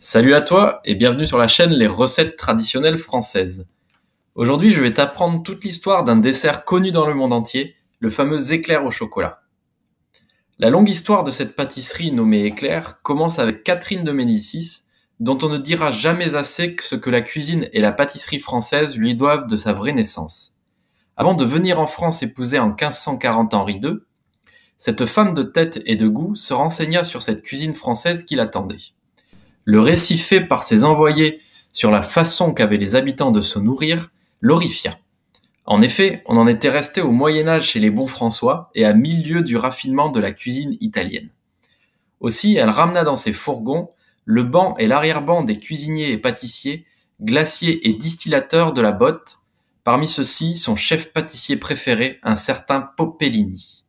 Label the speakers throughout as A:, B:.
A: Salut à toi et bienvenue sur la chaîne Les recettes traditionnelles françaises. Aujourd'hui, je vais t'apprendre toute l'histoire d'un dessert connu dans le monde entier, le fameux éclair au chocolat. La longue histoire de cette pâtisserie nommée éclair commence avec Catherine de Médicis, dont on ne dira jamais assez ce que la cuisine et la pâtisserie française lui doivent de sa vraie naissance. Avant de venir en France épouser en 1540 Henri II, cette femme de tête et de goût se renseigna sur cette cuisine française qui l'attendait. Le récit fait par ses envoyés sur la façon qu'avaient les habitants de se nourrir l'horrifia. En effet, on en était resté au Moyen Âge chez les bons François et à mille lieues du raffinement de la cuisine italienne. Aussi, elle ramena dans ses fourgons le banc et l'arrière-banc des cuisiniers et pâtissiers, glaciers et distillateurs de la botte, parmi ceux-ci son chef pâtissier préféré, un certain Popellini.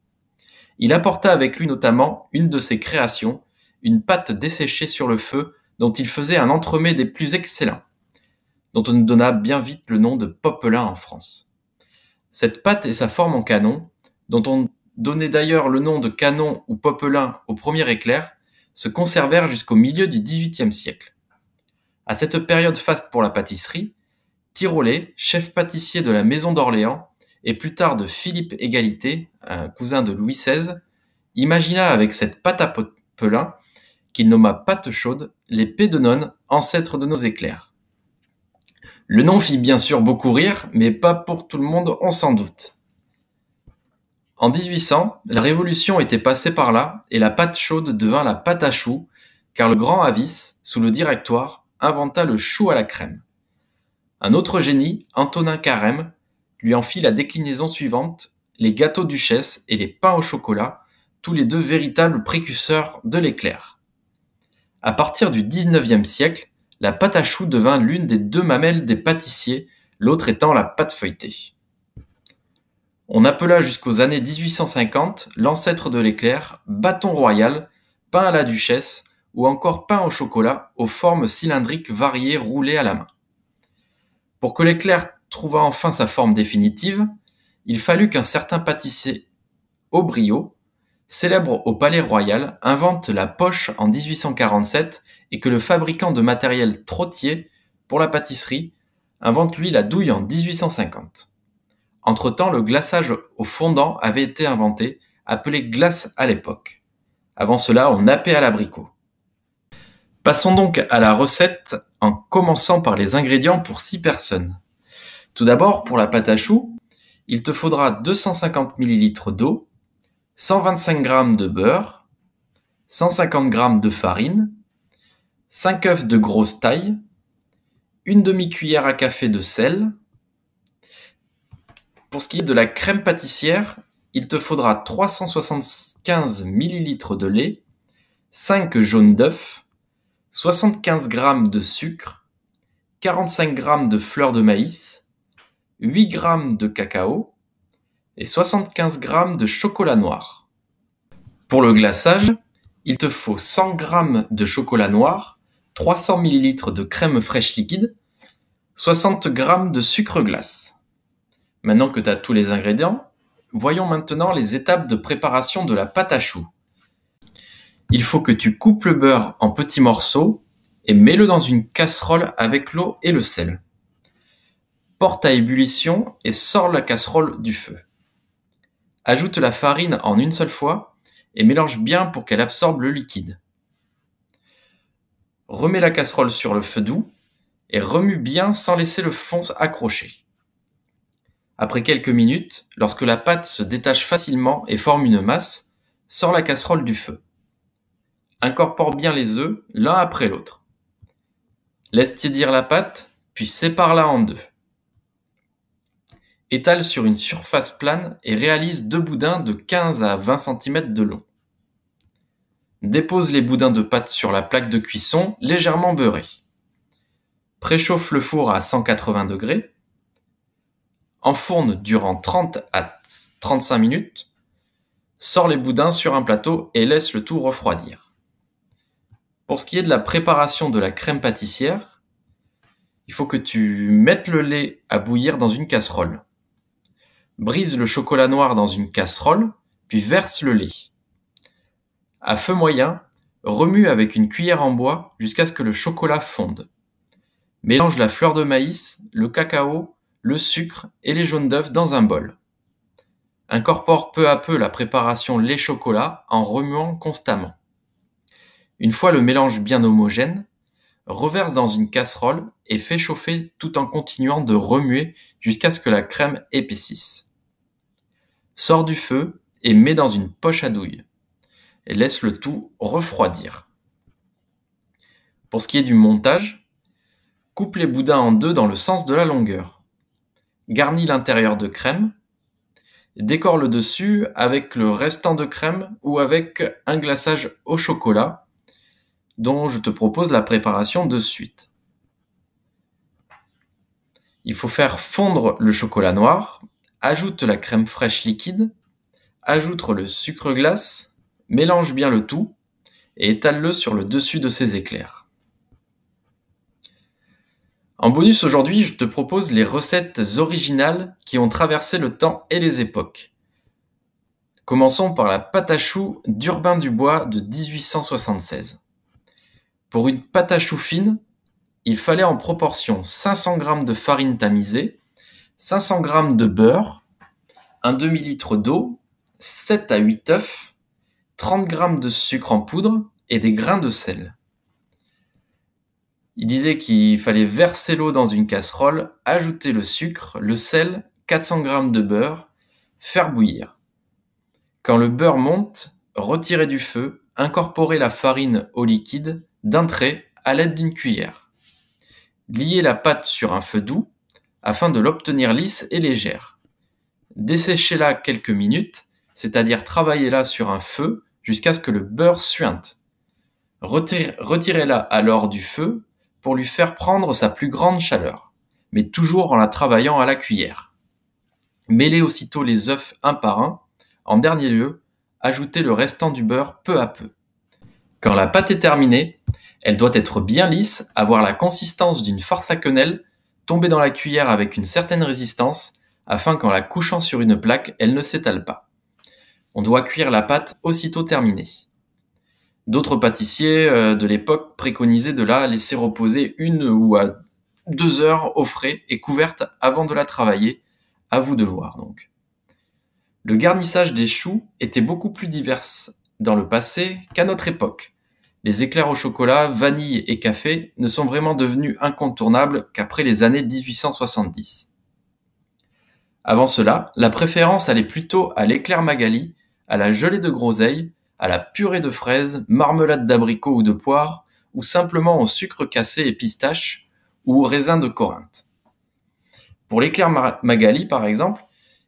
A: Il apporta avec lui notamment une de ses créations, une pâte desséchée sur le feu dont il faisait un entremets des plus excellents, dont on donna bien vite le nom de popelin en France. Cette pâte et sa forme en canon, dont on donnait d'ailleurs le nom de canon ou popelin au premier éclair, se conservèrent jusqu'au milieu du XVIIIe siècle. À cette période faste pour la pâtisserie, Tirolet, chef pâtissier de la maison d'Orléans, et plus tard de Philippe Égalité, un cousin de Louis XVI, imagina avec cette pâte à popelin, qu'il nomma pâte chaude, les pédenones, ancêtres de nos éclairs. Le nom fit bien sûr beaucoup rire, mais pas pour tout le monde, on s'en doute. En 1800, la Révolution était passée par là et la pâte chaude devint la pâte à choux, car le grand Avis, sous le Directoire, inventa le chou à la crème. Un autre génie, Antonin Carême, lui en fit la déclinaison suivante, les gâteaux duchesse et les pains au chocolat, tous les deux véritables précurseurs de l'éclair. À partir du XIXe siècle, la pâte à choux devint l'une des deux mamelles des pâtissiers, l'autre étant la pâte feuilletée. On appela jusqu'aux années 1850 l'ancêtre de l'éclair bâton royal, pain à la duchesse ou encore pain au chocolat aux formes cylindriques variées roulées à la main. Pour que l'éclair trouva enfin sa forme définitive, il fallut qu'un certain pâtissier Aubrio, célèbre au Palais Royal, invente la poche en 1847 et que le fabricant de matériel Trottier pour la pâtisserie invente lui la douille en 1850. Entre-temps, le glaçage au fondant avait été inventé, appelé glace à l'époque. Avant cela, on nappait à l'abricot. Passons donc à la recette en commençant par les ingrédients pour 6 personnes. Tout d'abord, pour la pâte à choux, il te faudra 250 ml d'eau, 125 g de beurre, 150 g de farine, 5 œufs de grosse taille, une demi-cuillère à café de sel. Pour ce qui est de la crème pâtissière, il te faudra 375 ml de lait, 5 jaunes d'œufs, 75 g de sucre, 45 g de fleurs de maïs, 8 g de cacao et 75 g de chocolat noir. Pour le glaçage, il te faut 100 g de chocolat noir, 300 ml de crème fraîche liquide, 60 g de sucre glace. Maintenant que tu as tous les ingrédients, voyons maintenant les étapes de préparation de la pâte à choux. Il faut que tu coupes le beurre en petits morceaux et mets-le dans une casserole avec l'eau et le sel porte à ébullition et sors la casserole du feu. Ajoute la farine en une seule fois et mélange bien pour qu'elle absorbe le liquide. Remets la casserole sur le feu doux et remue bien sans laisser le fond accroché. Après quelques minutes, lorsque la pâte se détache facilement et forme une masse, sors la casserole du feu. Incorpore bien les œufs l'un après l'autre. Laisse tiédir la pâte, puis sépare-la en deux. Étale sur une surface plane et réalise deux boudins de 15 à 20 cm de long. Dépose les boudins de pâte sur la plaque de cuisson légèrement beurrée. Préchauffe le four à 180 degrés. Enfourne durant 30 à 35 minutes. Sors les boudins sur un plateau et laisse le tout refroidir. Pour ce qui est de la préparation de la crème pâtissière, il faut que tu mettes le lait à bouillir dans une casserole. Brise le chocolat noir dans une casserole, puis verse le lait. À feu moyen, remue avec une cuillère en bois jusqu'à ce que le chocolat fonde. Mélange la fleur de maïs, le cacao, le sucre et les jaunes d'œufs dans un bol. Incorpore peu à peu la préparation lait-chocolat en remuant constamment. Une fois le mélange bien homogène, reverse dans une casserole et fais chauffer tout en continuant de remuer jusqu'à ce que la crème épaississe. Sors du feu et mets dans une poche à douille. Et laisse le tout refroidir. Pour ce qui est du montage, coupe les boudins en deux dans le sens de la longueur. Garnis l'intérieur de crème. Décore le dessus avec le restant de crème ou avec un glaçage au chocolat dont je te propose la préparation de suite. Il faut faire fondre le chocolat noir, ajoute la crème fraîche liquide, ajoute le sucre glace, mélange bien le tout et étale-le sur le dessus de ces éclairs. En bonus aujourd'hui, je te propose les recettes originales qui ont traversé le temps et les époques. Commençons par la pâte à choux d'Urbain Dubois de 1876. Pour une pâte à choux fine, il fallait en proportion 500 g de farine tamisée, 500 g de beurre, un demi-litre d'eau, 7 à 8 œufs, 30 g de sucre en poudre et des grains de sel. Il disait qu'il fallait verser l'eau dans une casserole, ajouter le sucre, le sel, 400 g de beurre, faire bouillir. Quand le beurre monte, retirer du feu, incorporer la farine au liquide d'un trait à l'aide d'une cuillère. Lier la pâte sur un feu doux afin de l'obtenir lisse et légère. Desséchez-la quelques minutes, c'est-à-dire travaillez-la sur un feu jusqu'à ce que le beurre suinte. Retirez-la alors du feu pour lui faire prendre sa plus grande chaleur, mais toujours en la travaillant à la cuillère. Mêlez aussitôt les œufs un par un. En dernier lieu, ajoutez le restant du beurre peu à peu. Quand la pâte est terminée, elle doit être bien lisse, avoir la consistance d'une farce à quenelle, tomber dans la cuillère avec une certaine résistance, afin qu'en la couchant sur une plaque, elle ne s'étale pas. On doit cuire la pâte aussitôt terminée. D'autres pâtissiers euh, de l'époque préconisaient de la laisser reposer une ou deux heures au frais et couverte avant de la travailler. À vous de voir donc. Le garnissage des choux était beaucoup plus divers dans le passé qu'à notre époque. Les éclairs au chocolat, vanille et café ne sont vraiment devenus incontournables qu'après les années 1870. Avant cela, la préférence allait plutôt à l'éclair Magali, à la gelée de groseille, à la purée de fraises, marmelade d'abricot ou de poire, ou simplement au sucre cassé et pistache, ou au raisin de Corinthe. Pour l'éclair Magali, par exemple,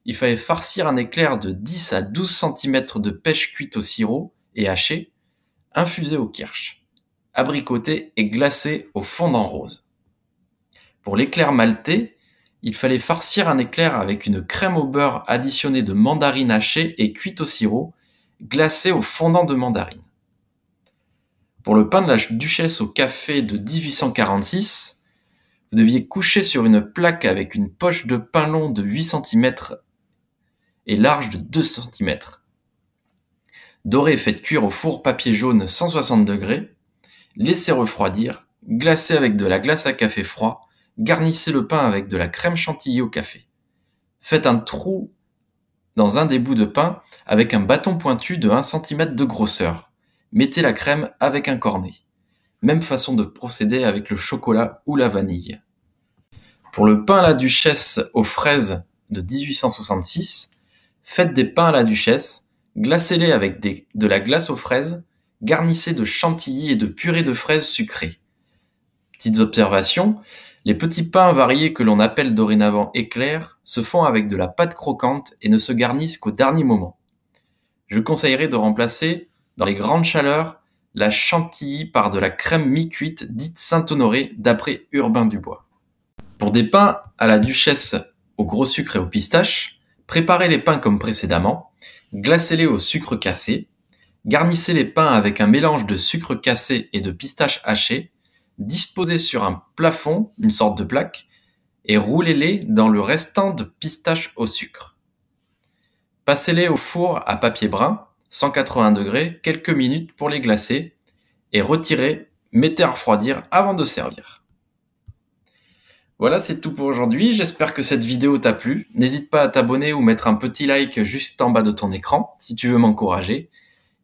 A: il fallait farcir un éclair de 10 à 12 cm de pêche cuite au sirop et hachée, infusée au kirsch, abricoté et glacé au fondant rose. Pour l'éclair maltais, il fallait farcir un éclair avec une crème au beurre additionnée de mandarine hachée et cuite au sirop, glacée au fondant de mandarine. Pour le pain de la duchesse au café de 1846, vous deviez coucher sur une plaque avec une poche de pain long de 8 cm et large de 2 cm. Doré faites cuire au four papier jaune 160 degrés, laissez refroidir, glacez avec de la glace à café froid, garnissez le pain avec de la crème chantilly au café. Faites un trou dans un des bouts de pain avec un bâton pointu de 1 cm de grosseur. Mettez la crème avec un cornet. Même façon de procéder avec le chocolat ou la vanille. Pour le pain à la duchesse aux fraises de 1866, Faites des pains à la duchesse, glacez-les avec de la glace aux fraises, garnissez de chantilly et de purée de fraises sucrées. Petites observations, les petits pains variés que l'on appelle dorénavant éclairs se font avec de la pâte croquante et ne se garnissent qu'au dernier moment. Je conseillerais de remplacer, dans les grandes chaleurs, la chantilly par de la crème mi-cuite dite Saint-Honoré d'après Urbain Dubois. Pour des pains à la duchesse au gros sucre et au pistache, Préparez les pains comme précédemment, glacez-les au sucre cassé, garnissez les pains avec un mélange de sucre cassé et de pistache haché, disposez sur un plafond, une sorte de plaque, et roulez-les dans le restant de pistache au sucre. Passez-les au four à papier brun, 180 degrés, quelques minutes pour les glacer, et retirez, mettez à refroidir avant de servir. Voilà, c'est tout pour aujourd'hui. J'espère que cette vidéo t'a plu. N'hésite pas à t'abonner ou mettre un petit like juste en bas de ton écran si tu veux m'encourager.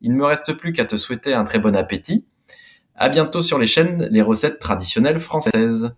A: Il ne me reste plus qu'à te souhaiter un très bon appétit. À bientôt sur les chaînes Les recettes traditionnelles françaises.